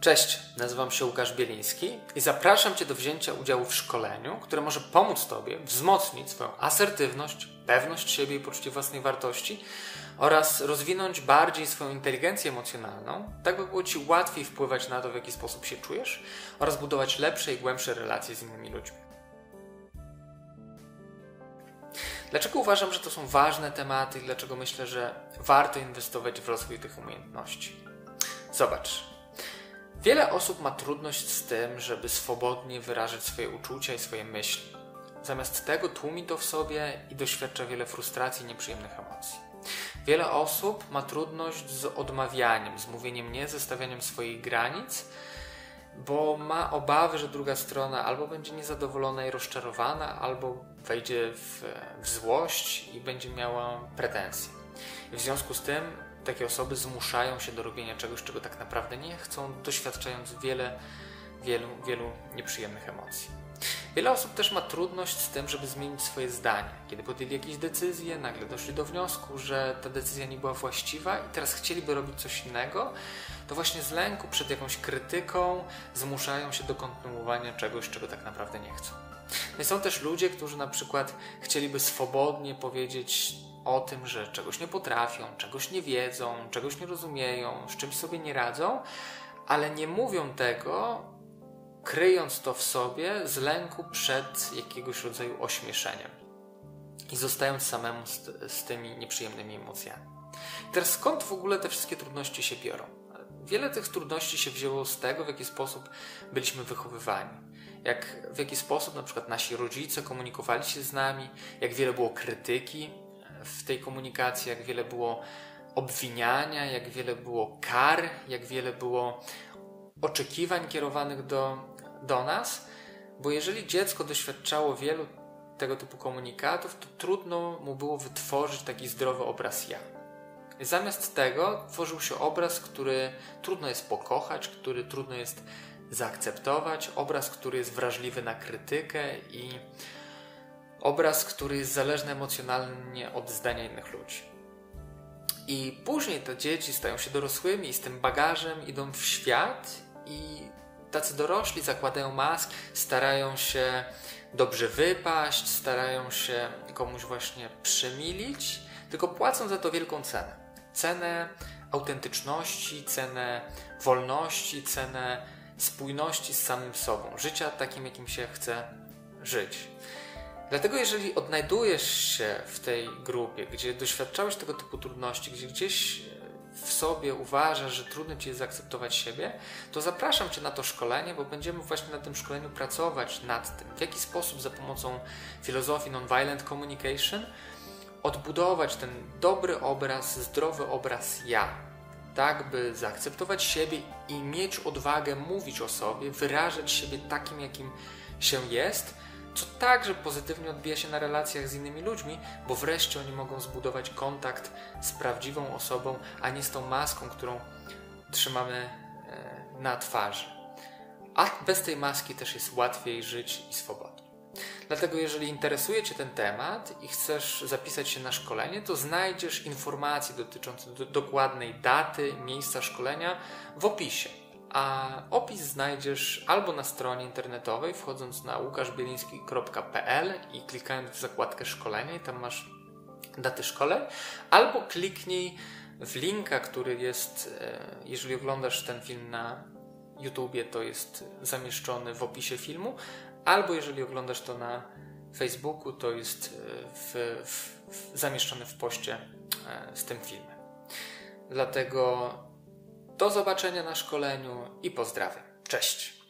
Cześć, nazywam się Łukasz Bieliński i zapraszam Cię do wzięcia udziału w szkoleniu, które może pomóc Tobie wzmocnić swoją asertywność, pewność siebie i poczucie własnej wartości oraz rozwinąć bardziej swoją inteligencję emocjonalną, tak by było Ci łatwiej wpływać na to, w jaki sposób się czujesz oraz budować lepsze i głębsze relacje z innymi ludźmi. Dlaczego uważam, że to są ważne tematy i dlaczego myślę, że warto inwestować w rozwój tych umiejętności? Zobacz. Wiele osób ma trudność z tym, żeby swobodnie wyrażać swoje uczucia i swoje myśli. Zamiast tego tłumi to w sobie i doświadcza wiele frustracji i nieprzyjemnych emocji. Wiele osób ma trudność z odmawianiem, z mówieniem nie, ze stawianiem swoich granic, bo ma obawy, że druga strona albo będzie niezadowolona i rozczarowana, albo wejdzie w, w złość i będzie miała pretensje. W związku z tym takie osoby zmuszają się do robienia czegoś, czego tak naprawdę nie chcą, doświadczając wiele, wielu, wielu nieprzyjemnych emocji. Wiele osób też ma trudność z tym, żeby zmienić swoje zdanie. Kiedy podjęli jakieś decyzje, nagle doszli do wniosku, że ta decyzja nie była właściwa i teraz chcieliby robić coś innego, to właśnie z lęku przed jakąś krytyką zmuszają się do kontynuowania czegoś, czego tak naprawdę nie chcą. I są też ludzie, którzy na przykład chcieliby swobodnie powiedzieć o tym, że czegoś nie potrafią, czegoś nie wiedzą, czegoś nie rozumieją, z czymś sobie nie radzą, ale nie mówią tego, kryjąc to w sobie z lęku przed jakiegoś rodzaju ośmieszeniem i zostając samemu z, z tymi nieprzyjemnymi emocjami. Teraz skąd w ogóle te wszystkie trudności się biorą? Wiele tych trudności się wzięło z tego, w jaki sposób byliśmy wychowywani. Jak, w jaki sposób na przykład nasi rodzice komunikowali się z nami, jak wiele było krytyki w tej komunikacji, jak wiele było obwiniania, jak wiele było kar, jak wiele było oczekiwań kierowanych do, do nas, bo jeżeli dziecko doświadczało wielu tego typu komunikatów, to trudno mu było wytworzyć taki zdrowy obraz ja. Zamiast tego tworzył się obraz, który trudno jest pokochać, który trudno jest zaakceptować, obraz, który jest wrażliwy na krytykę i obraz, który jest zależny emocjonalnie od zdania innych ludzi. I później te dzieci stają się dorosłymi i z tym bagażem idą w świat i tacy dorośli zakładają mask, starają się dobrze wypaść, starają się komuś właśnie przymilić, tylko płacą za to wielką cenę. Cenę autentyczności, cenę wolności, cenę spójności z samym sobą, życia takim, jakim się chce żyć. Dlatego, jeżeli odnajdujesz się w tej grupie, gdzie doświadczałeś tego typu trudności, gdzie gdzieś w sobie uważasz, że trudno ci jest zaakceptować siebie, to zapraszam cię na to szkolenie, bo będziemy właśnie na tym szkoleniu pracować nad tym, w jaki sposób za pomocą filozofii nonviolent communication odbudować ten dobry obraz, zdrowy obraz ja, tak by zaakceptować siebie i mieć odwagę mówić o sobie, wyrażać siebie takim, jakim się jest co także pozytywnie odbija się na relacjach z innymi ludźmi, bo wreszcie oni mogą zbudować kontakt z prawdziwą osobą, a nie z tą maską, którą trzymamy e, na twarzy. A bez tej maski też jest łatwiej żyć i swobodnie. Dlatego, jeżeli interesuje Cię ten temat i chcesz zapisać się na szkolenie, to znajdziesz informacje dotyczące dokładnej daty, miejsca szkolenia w opisie. A opis znajdziesz albo na stronie internetowej, wchodząc na łukaszbieliński.pl i klikając w zakładkę szkolenia i tam masz daty szkoleń, albo kliknij w linka, który jest, e, jeżeli oglądasz ten film na YouTubie, to jest zamieszczony w opisie filmu, albo jeżeli oglądasz to na Facebooku, to jest e, w, w, w, zamieszczony w poście e, z tym filmem. Dlatego do zobaczenia na szkoleniu i pozdrawiam. Cześć!